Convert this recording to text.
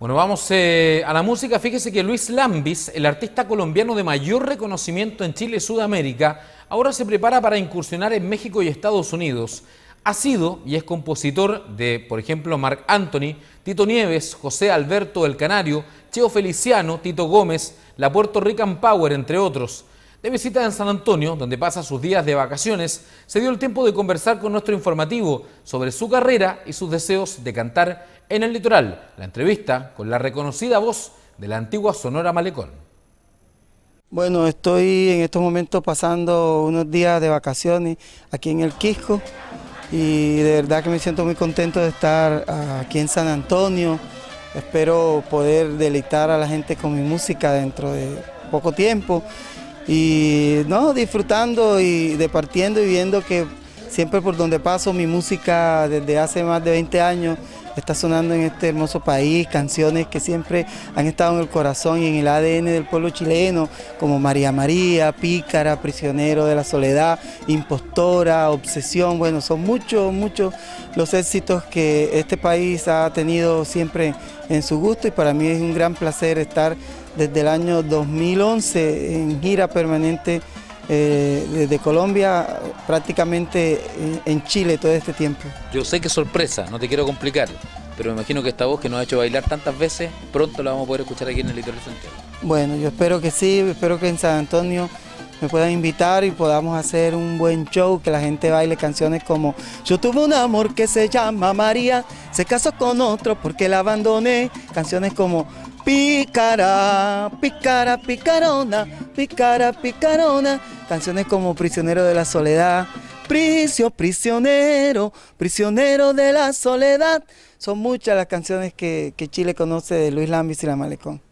Bueno, vamos eh, a la música. Fíjese que Luis Lambis, el artista colombiano de mayor reconocimiento en Chile y Sudamérica, ahora se prepara para incursionar en México y Estados Unidos. Ha sido y es compositor de, por ejemplo, Marc Anthony, Tito Nieves, José Alberto del Canario, Cheo Feliciano, Tito Gómez, la Puerto Rican Power, entre otros. De visita en San Antonio, donde pasa sus días de vacaciones, se dio el tiempo de conversar con nuestro informativo sobre su carrera y sus deseos de cantar en el litoral, la entrevista con la reconocida voz de la antigua Sonora Malecón. Bueno, estoy en estos momentos pasando unos días de vacaciones aquí en el Quisco y de verdad que me siento muy contento de estar aquí en San Antonio. Espero poder deleitar a la gente con mi música dentro de poco tiempo y no disfrutando y departiendo y viendo que siempre por donde paso mi música desde hace más de 20 años está sonando en este hermoso país, canciones que siempre han estado en el corazón y en el ADN del pueblo chileno, como María María, Pícara, Prisionero de la Soledad, Impostora, Obsesión, bueno, son muchos, muchos los éxitos que este país ha tenido siempre en su gusto y para mí es un gran placer estar desde el año 2011 en gira permanente eh, desde Colombia prácticamente en Chile todo este tiempo. Yo sé que es sorpresa, no te quiero complicar, pero me imagino que esta voz que nos ha hecho bailar tantas veces, pronto la vamos a poder escuchar aquí en el Litoral Central. Bueno, yo espero que sí, espero que en San Antonio me puedan invitar y podamos hacer un buen show, que la gente baile canciones como Yo tuve un amor que se llama María, se casó con otro porque la abandoné, canciones como Pícara, pícara, picarona, pícara, picarona. Canciones como Prisionero de la Soledad, Pricio, prisionero, prisionero de la soledad. Son muchas las canciones que, Chile conoce de Luis Lambis y la Malecón.